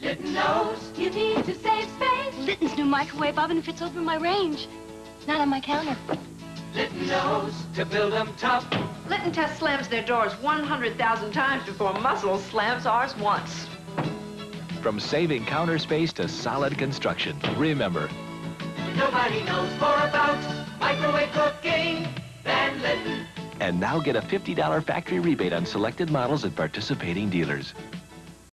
Litton knows you need to save space. Litton's new microwave oven fits over my range. Not on my counter. Litton knows to build them tough. Litton Test slams their doors 100,000 times before Muscle slams ours once. From saving counter space to solid construction, remember, Nobody knows more about microwave cooking than Litton. and now get a $50 factory rebate on selected models at participating dealers.